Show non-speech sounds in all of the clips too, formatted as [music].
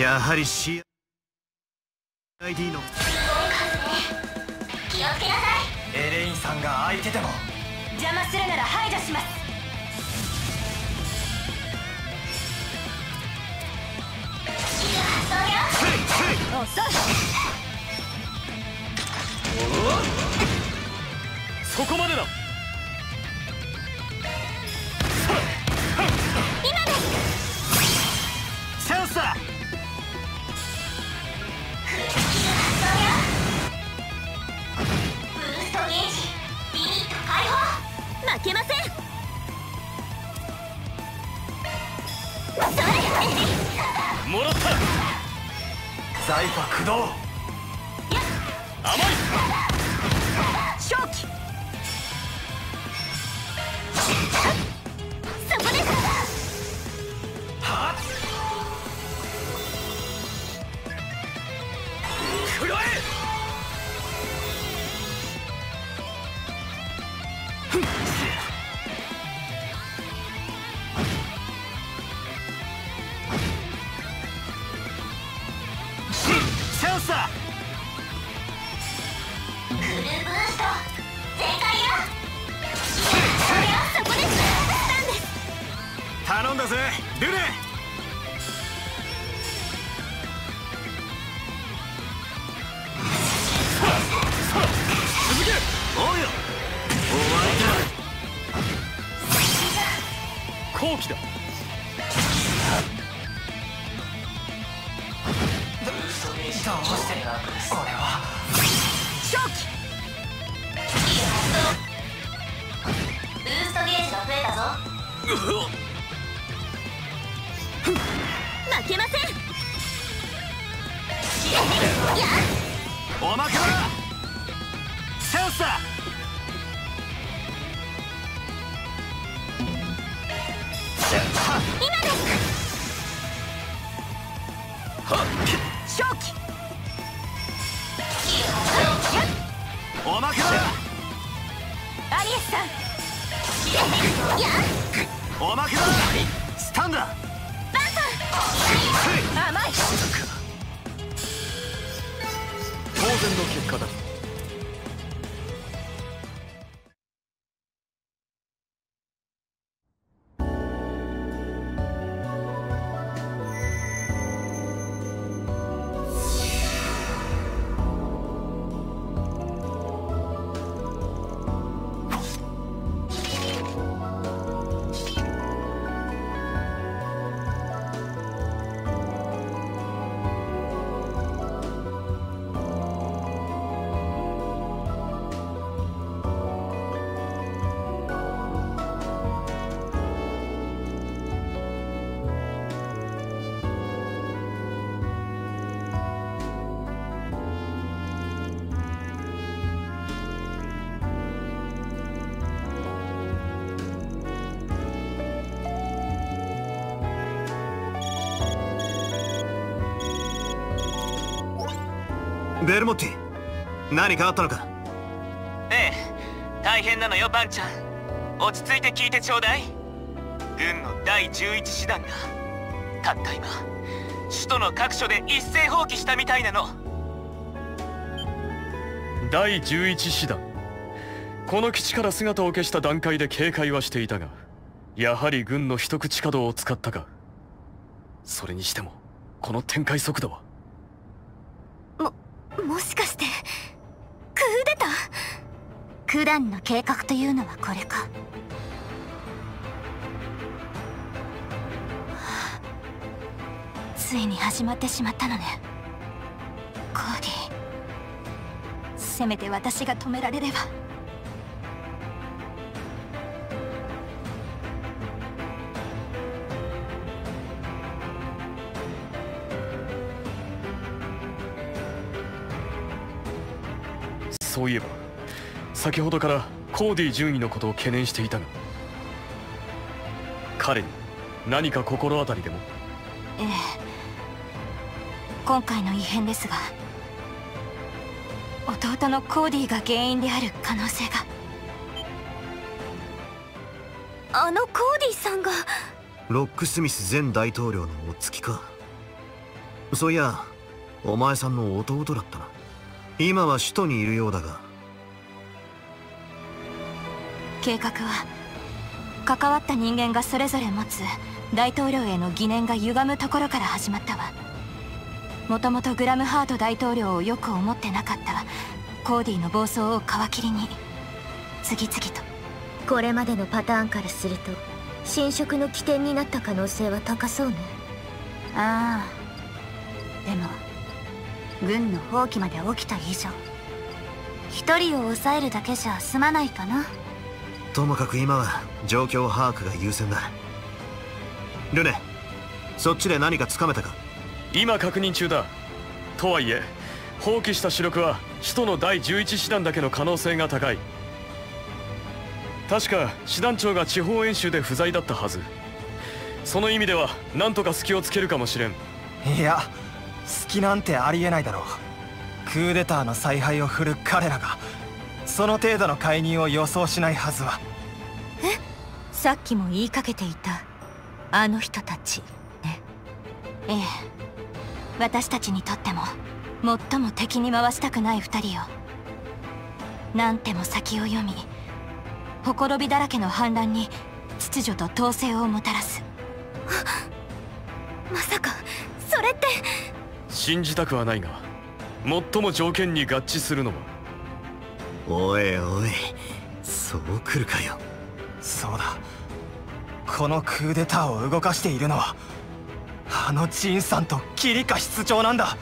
やはり CID の気をつけなさいエレインさんが相手でも。邪魔するなら排除します。そこまでだイパ駆動甘い。後期だ。負けませんおまけだチャンスだ今です。正気おまけだアリエスさんやおまけだ。スタンだバンさん甘い。当然の結果だベルモッティ。何かあったのか？ええ。大変なのよバンちゃん。落ち着いて聞いてちょうだい。軍の第11師団がたった今首都の各所で一斉放棄したみたいなの。第11師団。この基地から姿を消した段階で警戒はしていたがやはり軍の一口稼働を使ったか。それにしてもこの展開速度はもしかしてクーデター？九段の計画というのはこれか。ついに始まってしまったのね。コーディせめて私が止められれば。そういえば先ほどからコーディ順位のことを懸念していたが彼に何か心当たりでも？ええ。今回の異変ですが弟のコーディが原因である可能性が。あのコーディさんが。ロックスミス前大統領のお付きか？そういやお前さんの弟だったな今は首都にいるようだが。計画は関わった人間がそれぞれ持つ大統領への疑念が歪むところから始まったわ。もともとグラムハート大統領をよく思ってなかったコーディの暴走を皮切りに。次々と。これまでのパターンからすると侵食の起点になった可能性は高そうね。ああ。でも軍の放棄まで起きた以上一人を抑えるだけじゃ済まないかな。ともかく今は状況把握が優先だ。ルネそっちで何かつかめたか？今確認中だ。とはいえ放棄した主力は首都の第11師団だけの可能性が高い。確か師団長が地方演習で不在だったはず。その意味では何とか隙をつけるかもしれん。いや隙なんてありえないだろう。クーデターの采配を振る彼らがその程度の介入を予想しないはずは。え？さっきも言いかけていたあの人たちね。ええ。私たちにとっても最も敵に回したくない二人よ。何手も先を読みほころびだらけの反乱に秩序と統制をもたらす。まさかそれって信じたくはないが最も条件に合致するのは。おいおいそう来るかよ。そうだ。このクーデターを動かしているのはあのジンさんとキリカ室長なんだ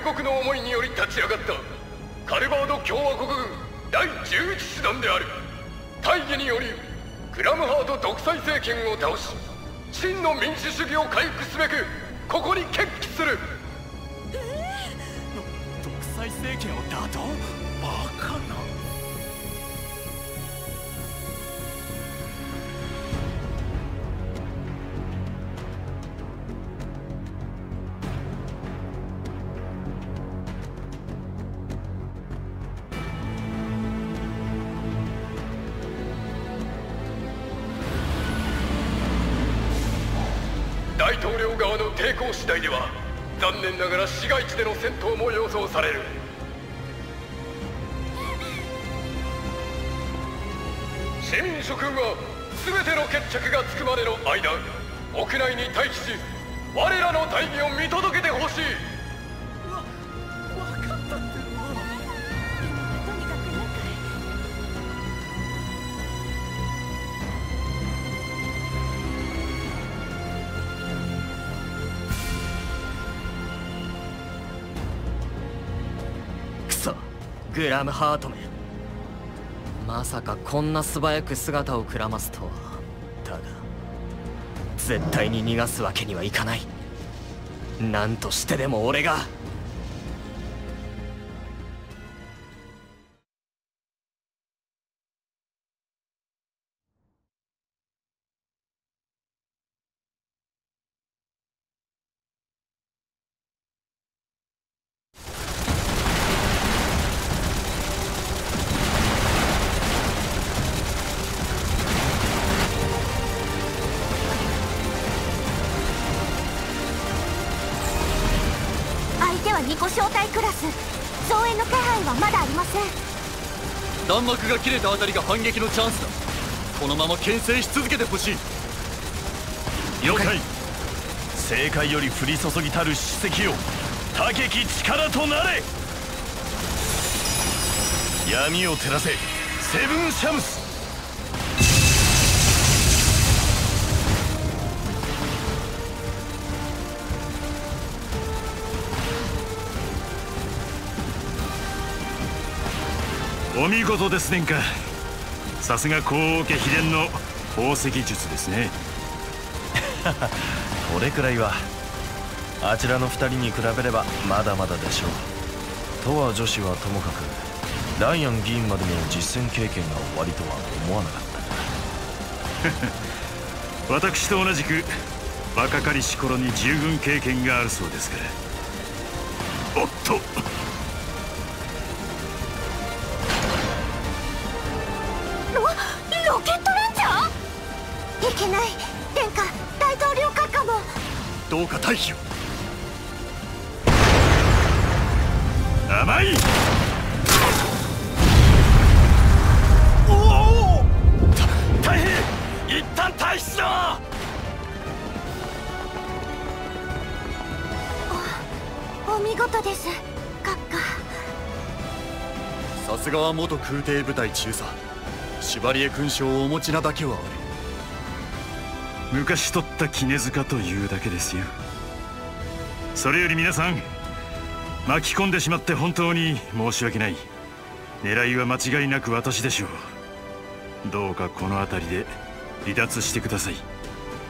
忠国の思いにより立ち上がったカルバード共和国軍第11師団である大義によりクラムハート独裁政権を倒し真の民主主義を回復すべくここに決起する。の抵抗次第では残念ながら市街地での戦闘も予想される。市民諸君は全ての決着がつくまでの間屋内に待機し我らの大義を見届けてほしい。グラムハートめ。まさかこんな素早く姿をくらますとは。だが絶対に逃がすわけにはいかない。何としてでも俺が。切れたあたりが反撃のチャンスだ。このまま牽制し続けてほしい。了解。正解より降り注ぎたる史跡を高き力となれ。闇を照らせセブンシャムス。お見事ですねんか。さすが皇王家秘伝の宝石術ですね。[laughs] これくらいはあちらの二人に比べればまだまだでしょう。とは女子はともかくライアン議員までの実戦経験が終わりとは思わなかった。[laughs] 私と同じく若かりし頃に従軍経験があるそうですから。おっとさすがは元空挺部隊中佐。シュバリエ勲章をお持ちなだけはある昔取った絹塚というだけですよ。それより皆さん巻き込んでしまって本当に申し訳ない。狙いは間違いなく私でしょう。どうかこの辺りで離脱してください。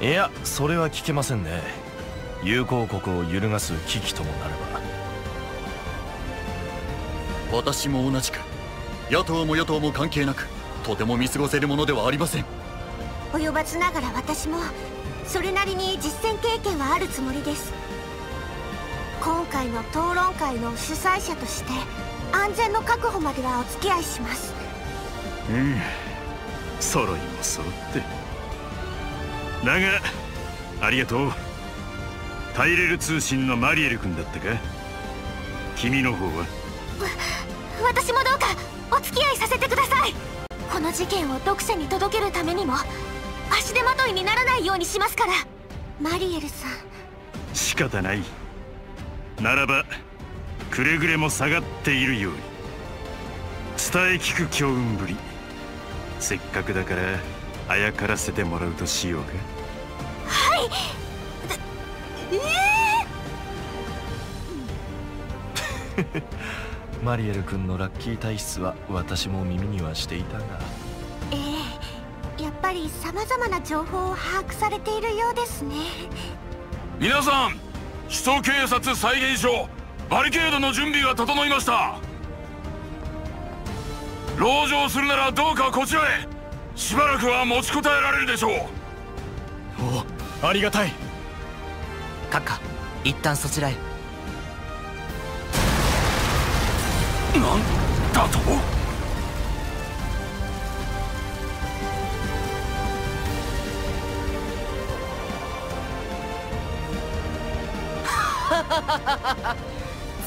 いやそれは聞けませんね。友好国を揺るがす危機ともなれば。私も同じく野党も与党も関係なくとても見過ごせるものではありません。下及ばずながら私もそれなりに実戦経験はあるつもりです。今回の討論会の主催者として安全の確保まではお付き合いします。うん揃いも揃って。だがありがとう。タイレル通信のマリエル君だったか？君の方は？私もどうかお付き合いさせてください。この事件を読者に届けるためにも足手まといにならないようにしますから。マリエルさん。仕方ない。ならばくれぐれも下がっているように。伝え聞く強運ぶり。せっかくだからあやからせてもらうとしようか。はい。え [laughs] えー、マリエル君のラッキー体質は私も耳にはしていたが。ええやっぱり様々な情報を把握されているようですね。皆さん首都警察再現所バリケードの準備が整いました。籠城するならどうかこちらへ。しばらくは持ちこたえられるでしょう。おありがたい。閣下一旦そちらへなんだと？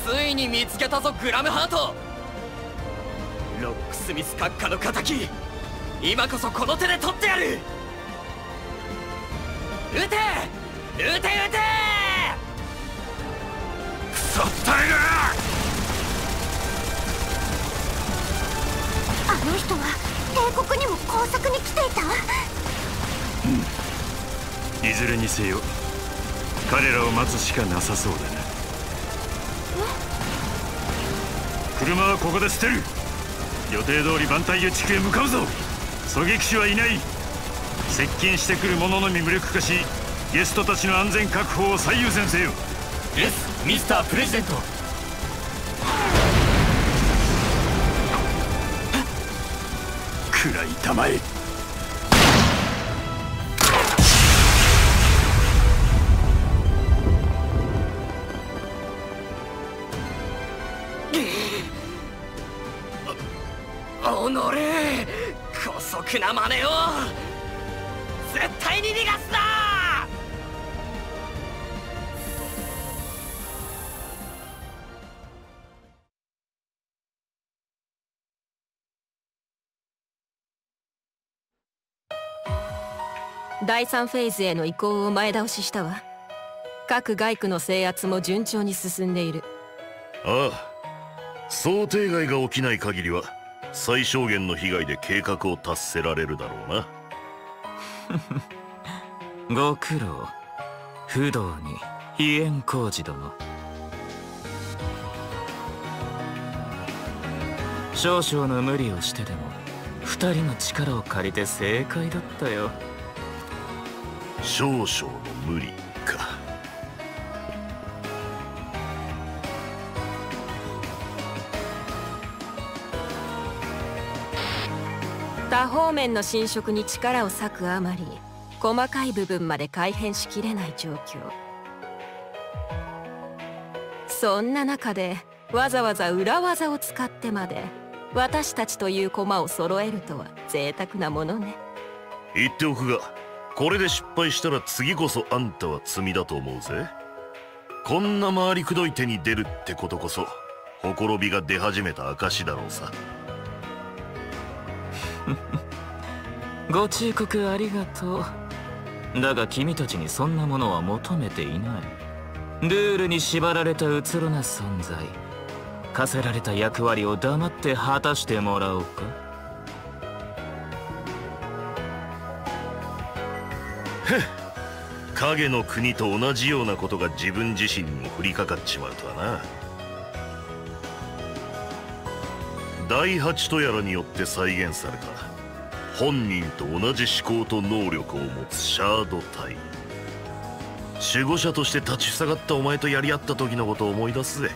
ついに見つけたぞグラムハート！ロックスミス閣下の敵！今こそこの手で取ってやる！撃て！撃て！撃て！クソったれが！の人は帝国にも工作に来ていた？うん。いずれにせよ彼らを待つしかなさそうだな。車はここで捨てる。予定通り番隊予地区へ向かうぞ。狙撃手はいない。接近してくる者のみ無力化しゲストたちの安全確保を最優先せよ。イエスミスタープレジデントくらいたまえおのれ姑息な真似を絶対に逃がすな第3フェーズへの移行を前倒ししたわ。各外区の制圧も順調に進んでいる。ああ想定外が起きない限りは最小限の被害で計画を達せられるだろうな。[laughs] ご苦労。不動に飛燕工事殿。少々の無理をしてでも二人の力を借りて正解だったよ少々の無理か。多方面の侵食に力を割くあまり細かい部分まで改変しきれない状況。そんな中でわざわざ裏技を使ってまで私たちという駒を揃えるとは贅沢なものね。言っておくがこれで失敗したら次こそあんたは罪だと思うぜ。こんな回りくどい手に出るってことこそほころびが出始めた証だろうさ。[laughs] ご忠告ありがとう。だが君たちにそんなものは求めていない。ルールに縛られたうつろな存在。課せられた役割を黙って果たしてもらおうか。[laughs] 影の国と同じようなことが自分自身にも降りかかっちまうとはな。第八とやらによって再現された。本人と同じ思考と能力を持つシャード体守護者として立ちふさがったお前とやり合った時のことを思い出すぜ。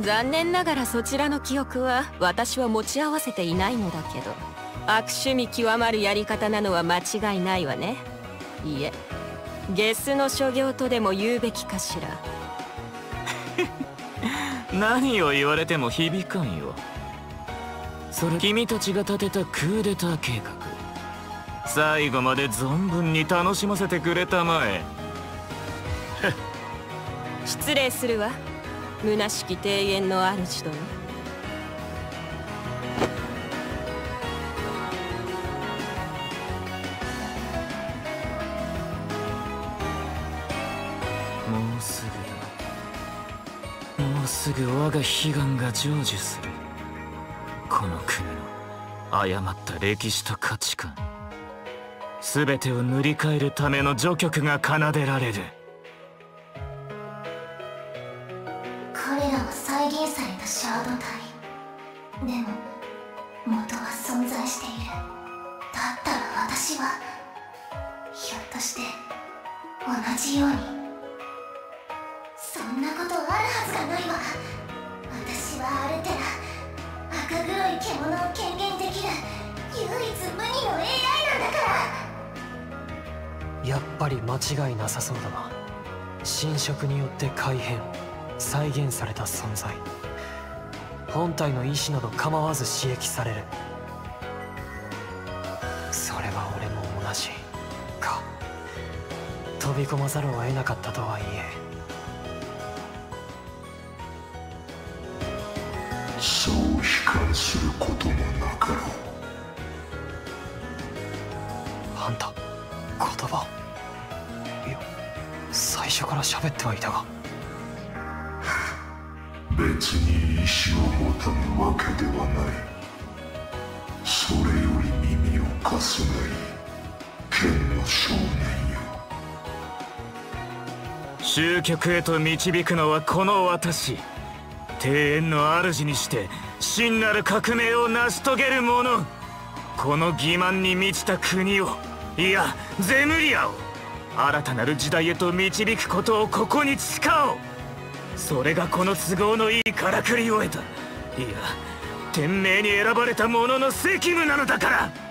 残念ながらそちらの記憶は私は持ち合わせていないのだけど。悪趣味極まるやり方なのは間違いないわね。いえ。ゲスの所業とでも言うべきかしら。[laughs] 何を言われても響かんよ。それ君たちが立てたクーデター計画。最後まで存分に楽しませてくれたまえ。[laughs] 失礼するわ。虚しき庭園の主殿ぐ我が悲願が成就する。この国の誤った歴史と価値観。全てを塗り替えるための序曲が奏でられる。彼らは再現されたシャード体でも元は存在している。だったら私はひょっとして同じように。獣を権限できる唯一無二の AI なんだから。やっぱり間違いなさそうだな。侵食によって改変再現された存在。本体の意志など構わず刺激される。それは俺も同じか。飛び込まざるを得なかったとはいえ観することもなかろう。あんた言葉？いや最初から喋ってはいたが。別に意志を持たぬわけではない。それより耳を貸すがいい剣の少年よ。終局へと導くのはこの私。庭園の主にして真なる革命を成し遂げる者。この欺瞞に満ちた国をいやゼムリアを新たなる時代へと導くことをここに誓おう。それがこの都合のいいからくりを得た。いや天命に選ばれた者の責務なのだから。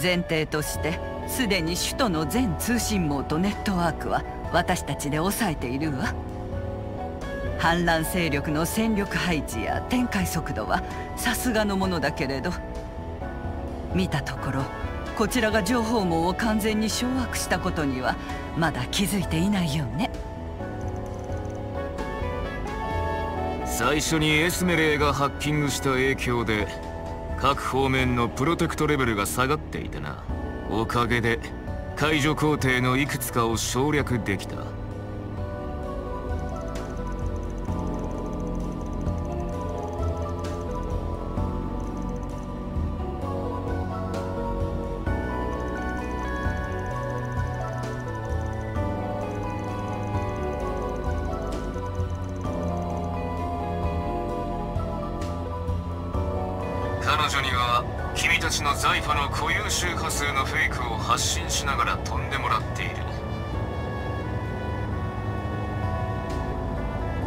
前提としてすでに首都の全通信網とネットワークは私たちで抑えているわ。反乱勢力の戦力配置や展開速度はさすがのものだけれど見たところこちらが情報網を完全に掌握したことにはまだ気づいていないよね。最初にエスメレーがハッキングした影響で各方面のプロテクトレベルが下がっていてな。おかげで解除工程のいくつかを省略できた。周波数のフェイクを発信しながら飛んでもらっている。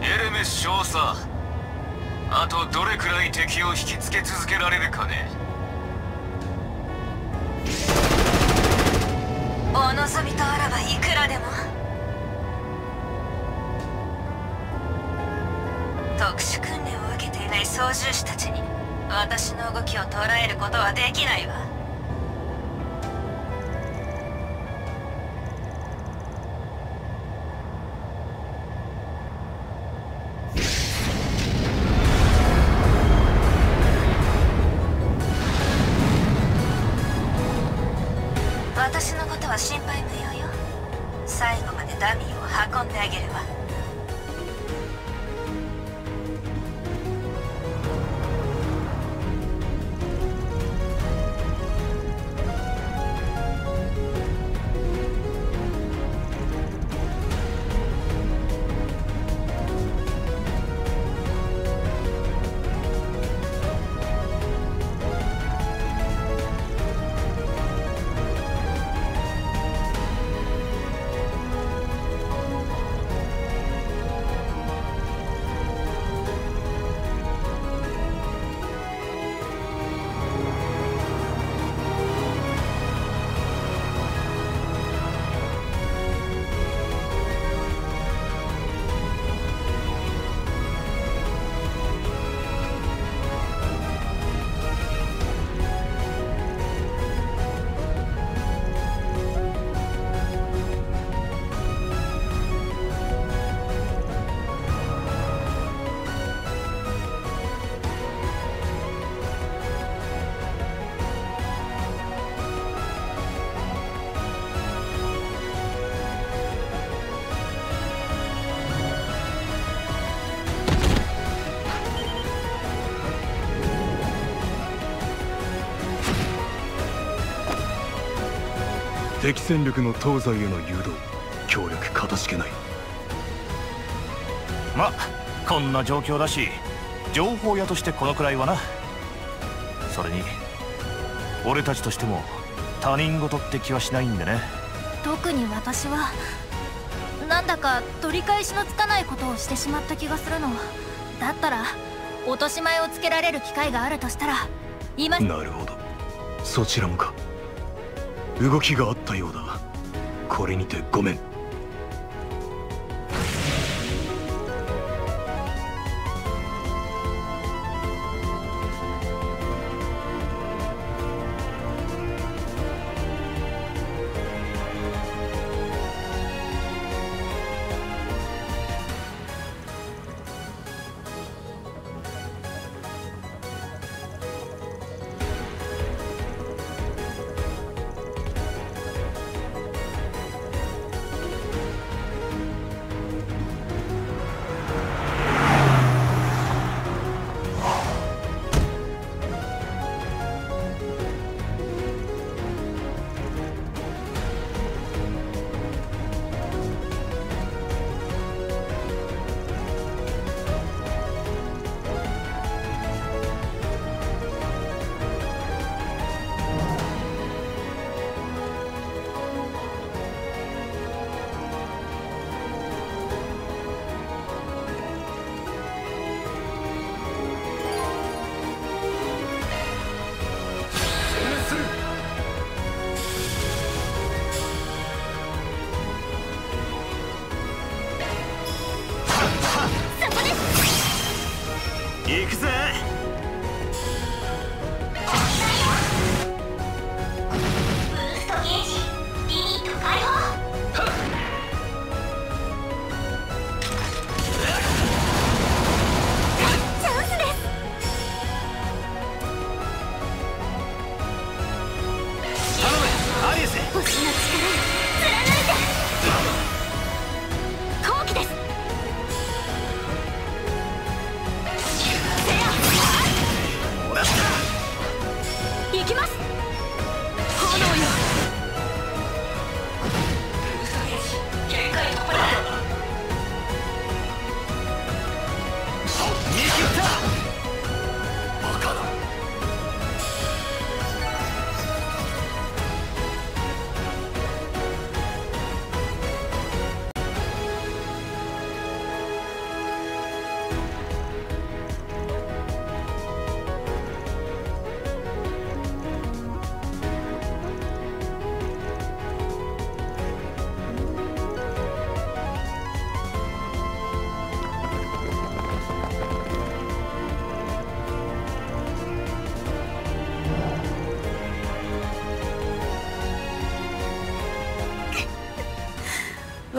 エルメス少佐あとどれくらい敵を引きつけ続けられるかね。お望みとあらばいくらでも。特殊訓練を受けていない操縦士たちに私の動きを捉えることはできないわ。敵戦力の東西への誘導協力かたしけない。まこんな状況だし情報屋としてこのくらいはな。それに俺たちとしても他人事って気はしないんでね。特に私はなんだか取り返しのつかないことをしてしまった気がするの。だったら落とし前をつけられる機会があるとしたら今なるほど。そちらもか動きがあったようだ。これにてごめん。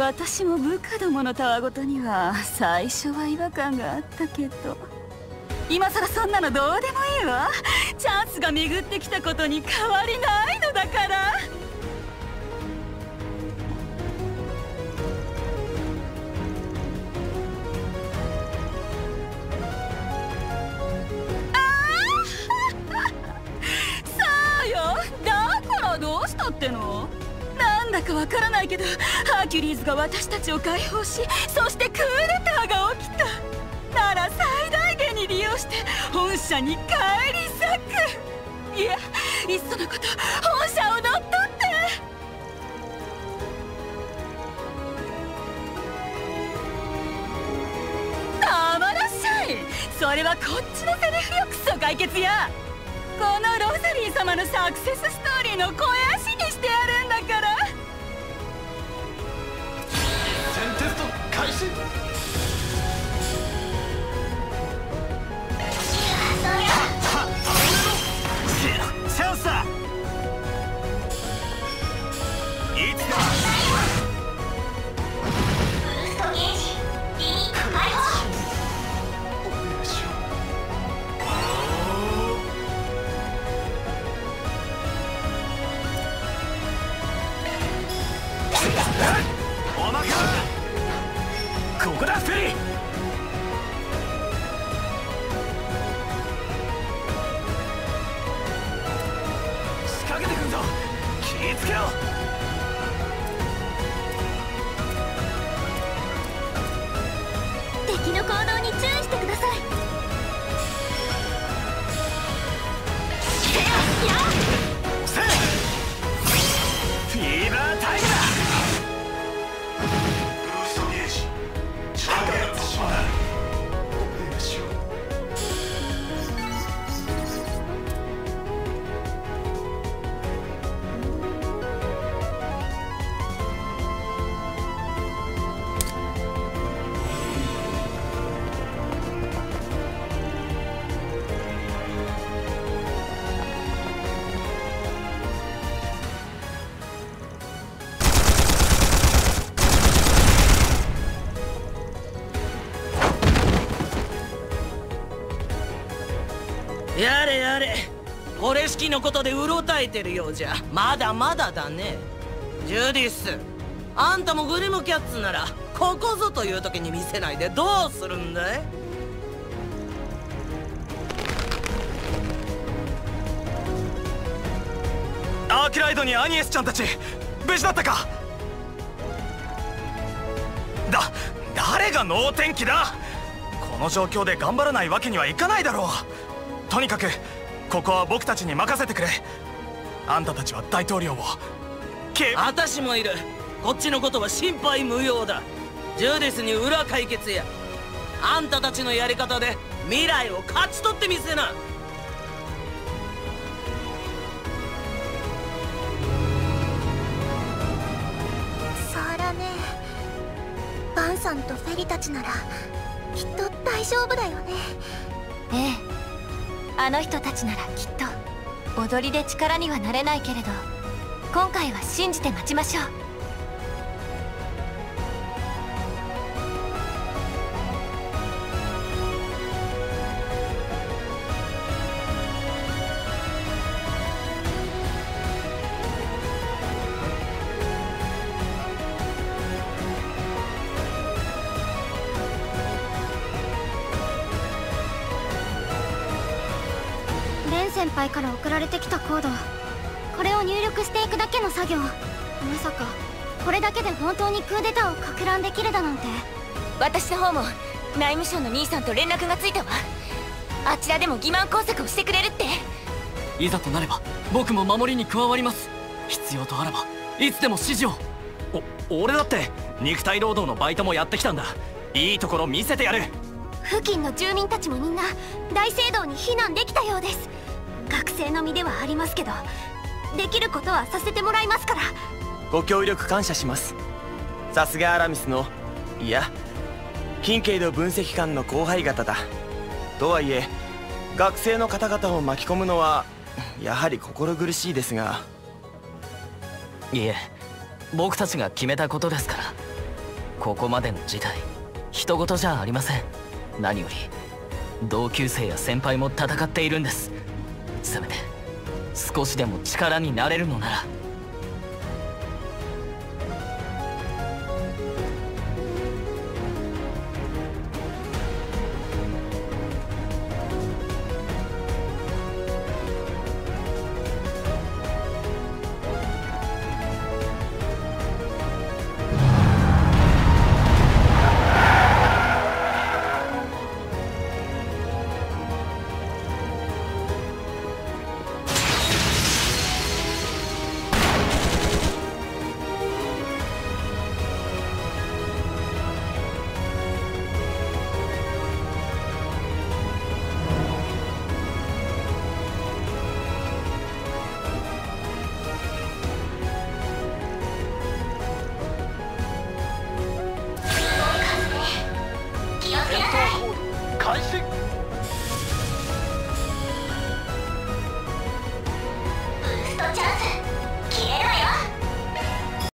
私も部下どものたわごとには最初は違和感があったけど。今さらそんなのどうでもいいわ。チャンスが巡ってきたことに変わりないのだから。ハーキュリーズが私たちを解放しそしてクーデターが起きたなら最大限に利用して本社に帰り咲く。いやいっそのこと本社を乗っ取って。たまらっしゃい。それはこっちのセリフよクソ解決や。このロザリー様のサクセスストーリーの肥やしにしてやるんだから。開始。チャンスだいつかブーストゲージリミット解放式のことでうろたえてるようじゃ。まだまだだね。ジュディスあんたもグリムキャッツならここぞという時に見せないでどうするんだい？アーキライドにアニエスちゃんたち無事だったか？だ誰が能天気だ？この状況で頑張らないわけにはいかないだろう。とにかくここは僕たちに任せてくれ。あんたたちは大統領を。け私もいる。こっちのことは心配無用だ。ジュディスに裏解決や。あんたたちのやり方で未来を勝ち取ってみせな。そうだね。バンさんとフェリたちならきっと大丈夫だよね。ええあの人たちならきっと踊りで力にはなれないけれど今回は信じて待ちましょう。先輩から送られてきたコード。これを入力していくだけの作業。まさかこれだけで本当にクーデターをか乱できるだなんて。私の方も内務省の兄さんと連絡がついたわ。あちらでも欺瞞工作をしてくれるって。いざとなれば僕も守りに加わります。必要とあらばいつでも指示を。お俺だって肉体労働のバイトもやってきたんだ。いいところ見せてやる。付近の住民たちもみんな大聖堂に避難できたようです学生の身ではありますけどできることはさせてもらいますから。ご協力感謝します。さすがアラミスのいや近景度分析官の後輩方だ。とはいえ学生の方々を巻き込むのはやはり心苦しいですが。いえ僕たちが決めたことですから。ここまでの事態人事じゃありません。何より同級生や先輩も戦っているんですせめて少しでも力になれるのなら。